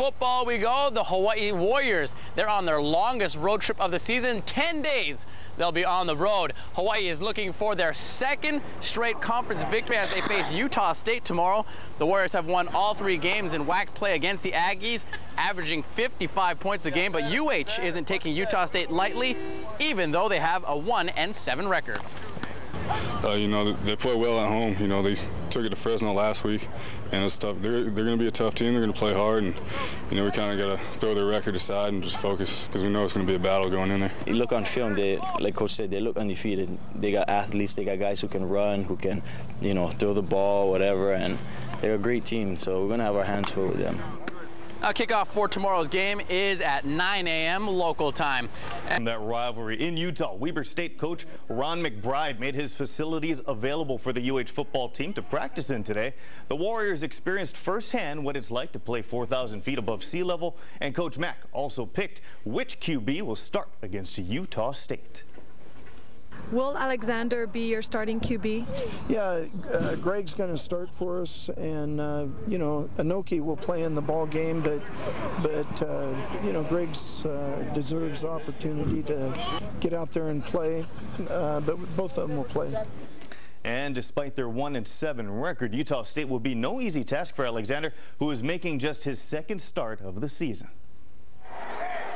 football we go. The Hawaii Warriors, they're on their longest road trip of the season, 10 days they'll be on the road. Hawaii is looking for their second straight conference victory as they face Utah State tomorrow. The Warriors have won all three games in WAC play against the Aggies, averaging 55 points a game, but UH isn't taking Utah State lightly, even though they have a 1 and 7 record. Uh, you know, they play well at home. You know, they took it to Fresno last week, and it's tough. They're, they're going to be a tough team. They're going to play hard, and you know, we kind of got to throw their record aside and just focus because we know it's going to be a battle going in there. You look on film, they, like Coach said, they look undefeated. They got athletes, they got guys who can run, who can, you know, throw the ball, whatever, and they're a great team. So we're going to have our hands full with them. Uh, kickoff for tomorrow's game is at 9 a.m. local time. And that rivalry in Utah, Weber State coach Ron McBride made his facilities available for the UH football team to practice in today. The Warriors experienced firsthand what it's like to play 4,000 feet above sea level, and Coach Mack also picked which QB will start against Utah State. Will Alexander be your starting QB? Yeah, uh, Greg's going to start for us, and uh, you know Inoke will play in the ball game, but but uh, you know Greg's uh, deserves opportunity to get out there and play, uh, but both of them will play. And despite their 1 and 7 record, Utah State will be no easy task for Alexander, who is making just his second start of the season.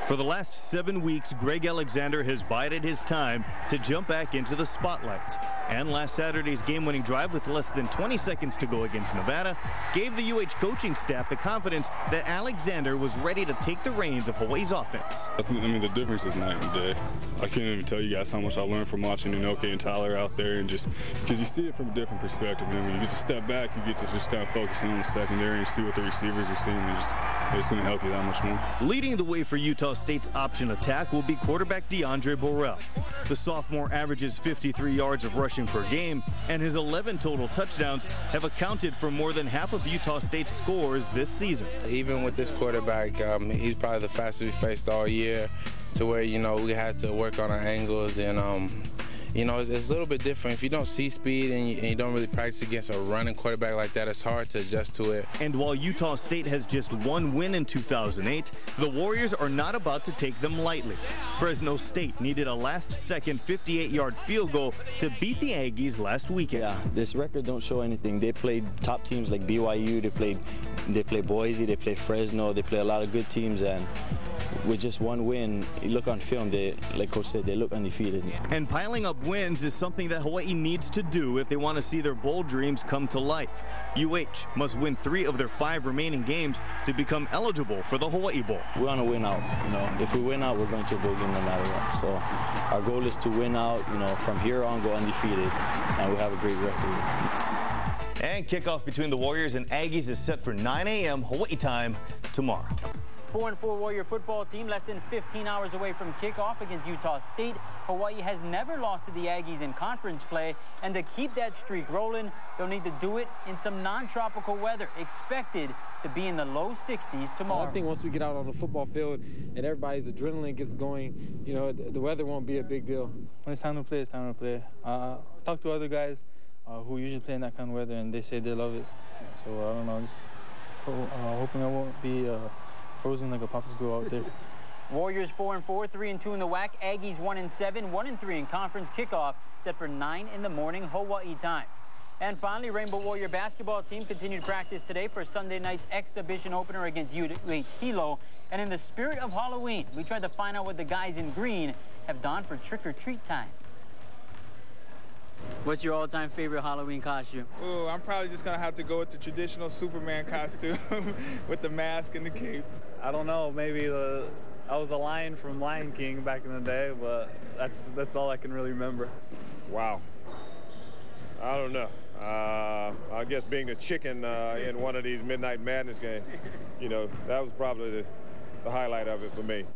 For the last seven weeks, Greg Alexander has bided his time to jump back into the spotlight. And last Saturday's game-winning drive with less than 20 seconds to go against Nevada gave the UH coaching staff the confidence that Alexander was ready to take the reins of Hawaii's offense. I, think, I mean, the difference is night and day. I can't even tell you guys how much I learned from watching Inoke and Tyler out there and just because you see it from a different perspective. And when you get to step back, you get to just kind of focus in on the secondary and see what the receivers are seeing and just it's going to help you that much more. Leading the way for Utah State's option attack will be quarterback Diondre Borel. The sophomore averages 53 yards of rushing per game, and his 11 total touchdowns have accounted for more than half of Utah State's scores this season. Even with this quarterback, um, he's probably the fastest we faced all year to where, you know, we had to work on our angles and um, you know, it's, it's, a little bit different. If you don't see speed and you, and you, don't really practice against a running quarterback like that, it's hard to adjust to it. And while Utah State has just one win in 2008, the Warriors are not about to take them lightly. Fresno State needed a last-second 58-yard field goal to beat the Aggies last weekend. Yeah, this record don't show anything. They played top teams like BYU, they played, they play Boise, they play Fresno, they play a lot of good teams, and with just one win, you look on film, they, like Coach said, they look undefeated. And piling up wins is something that Hawaii needs to do if they want to see their bowl dreams come to life. UH must win three of their five remaining games to become eligible for the Hawaii Bowl. We want to win out. You know, if we win out, we're going to a bowl game no matter what. So our goal is to win out. You know, from here on, go undefeated, and we have a great record. And kickoff between the Warriors and Aggies is set for 9 a.m. Hawaii time tomorrow. 4 and 4 Warrior football team less than 15 hours away from kickoff against Utah State. Hawaii has never lost to the Aggies in conference play, and to keep that streak rolling, they'll need to do it in some non-tropical weather, expected to be in the low 60s tomorrow. I think once we get out on the football field and everybody's adrenaline gets going, you know, the weather won't be a big deal. When it's time to play, it's time to play. Uh, talk to other guys uh, who usually play in that kind of weather, and they say they love it. So I don't know, just uh, hoping I won't be uh, frozen like a popsicle out there. Warriors 4 and 4, 3 and 2 in the WAC. Aggies 1 and 7, 1 and 3 in conference kickoff set for 9 in the morning Hawaii time. And finally, Rainbow Warrior basketball team continued practice today for Sunday night's exhibition opener against UH Hilo. And in the spirit of Halloween, we tried to find out what the guys in green have done for trick-or-treat time. What's your all-time favorite Halloween costume? Oh, I'm probably just gonna have to go with the traditional Superman costume with the mask and the cape. I don't know, maybe the I was a lion from Lion King back in the day, but that's that's all I can really remember. Wow. I don't know. Uh, I guess being a chicken uh, in one of these Midnight Madness games, you know, that was probably the, the highlight of it for me.